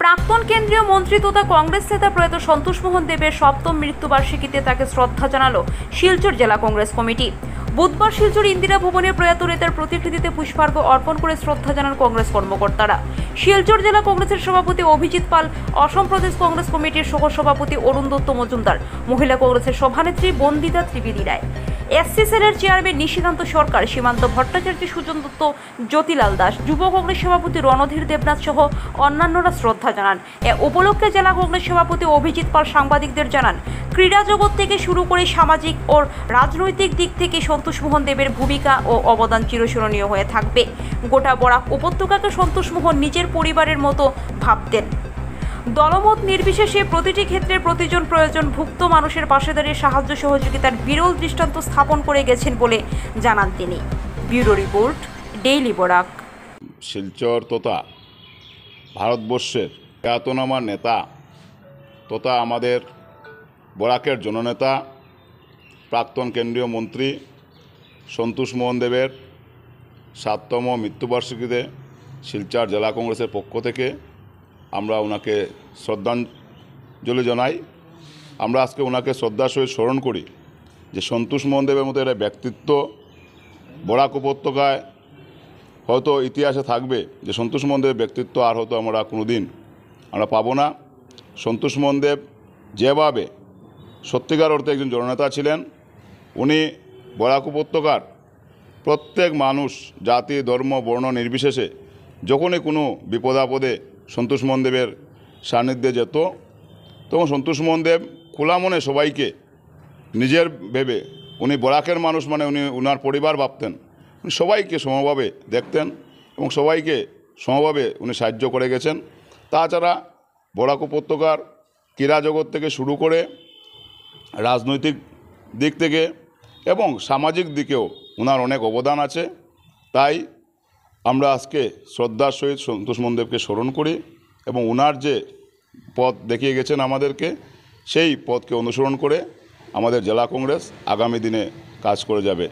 প্রাক্তন কেন্দ্রীয় মন্ত্রী তথা কংগ্রেস নেতা প্রয়াত সন্তোষ মোহন দেবের সপ্তম মৃত্যুবার্ষিকীতে তাকে শ্রদ্ধা জানালো শিলচর জেলা কংগ্রেস কমিটি। বুধবার শিলচর ইন্দিরা ভবনে প্রয়াত নেতার প্রতিকৃতিতে পুষ্পার্ঘ অর্পণ করে শ্রদ্ধা জানান কংগ্রেস কর্মকর্তারা। শিলচর জেলা কংগ্রেসের সভাপতি অভিজিৎ পাল, অসম প্রদেশ কংগ্রেস কমিটির সহ সভাপতি অরুণ দত্ত মজুমদার, মহিলা কংগ্রেসের সভানেত্রী বন্দিতা ত্রিবেদী রায়। এসসি সেলের চেয়ারম্যান নিশিকান্ত সরকার, সীমান্ত ভট্টাচার্য সুজন দত্ত, জ্যোতিলাল দাস, যুব কংগ্রেস সভাপতি রণধীর দেবনাথ সহ অন্যান্যরা শ্রদ্ধা জানান। এ উপলক্ষে জেলা কংগ্রেস সভাপতি অভিজিৎ পাল সাংবাদিকদের জানান, ক্রীড়া জগৎ থেকে শুরু করে সামাজিক ও রাজনৈতিক দিক থেকে সন্তোষ মোহন দেবের ভূমিকা ও অবদান চিরস্মরণীয় হয়ে থাকবে। গোটা বরাক উপত্যকাকে সন্তোষ মোহন নিজের পরিবারের মতো ভাবতেন। দলমত নির্বিশেষে প্রতিটি ক্ষেত্রে প্রতিজন প্রয়োজন ভুক্ত মানুষের পাশে দাঁড়িয়ে সাহায্য সহযোগিতার বিরল দৃষ্টান্ত স্থাপন করে গেছেন বলে জানান তিনি। Bureau report, daily Barak. Silchar তথা ভারতবর্ষের খ্যাতনামা নেতা তথা আমাদের বরাকের জননেতা, প্রাক্তন কেন্দ্রীয় মন্ত্রী সন্তোষ মোহন দেবের সাততম মৃত্যুবার্ষিকীতে শিলচর জেলা কংগ্রেসের পক্ষ থেকে আমরা ওনাকে শ্রদ্ধাঞ্জলি জানাই। আমরা আজকে ওনাকে শ্রদ্ধার সহিত স্মরণ করি যে সন্তোষ মোহন দেবের মতো একটা ব্যক্তিত্ব। বরাক উপত্যকায় হয়তো ইতিহাসে থাকবে যে সন্তোষ মন্দেবের ব্যক্তিত্ব আর হয়তো আমরা কোনো দিন আমরা পাবো না। সন্তোষ মন্দেব যেভাবে সত্যিকার অর্থে একজন জননেতা ছিলেন, উনি বরাক উপত্যকার প্রত্যেক মানুষ, জাতি, ধর্ম, বর্ণ নির্বিশেষে যখনই কোনো বিপদ আপদে সন্তোষ মন্দেবের সান্নিধ্যে যেত, তখন সন্তোষ মন্দেব খোলা মনে সবাইকে নিজের ভেবে, উনি বরাকের মানুষ মানে উনি উনার পরিবার ভাবতেন, উনি সবাইকে সমভাবে দেখতেন এবং সবাইকে সমভাবে উনি সাহায্য করে গেছেন। তাছাড়া বরাক উপত্যকার ক্রীড়া জগৎ থেকে শুরু করে রাজনৈতিক দিক থেকে এবং সামাজিক দিকেও ওনার অনেক অবদান আছে। তাই আমরা আজকে শ্রদ্ধার সহিত সন্তোষ মন্দেবকে স্মরণ করি এবং ওনার যে পথ দেখিয়ে গেছেন আমাদেরকে, সেই পথকে অনুসরণ করে আমাদের জেলা কংগ্রেস আগামী দিনে কাজ করে যাবে।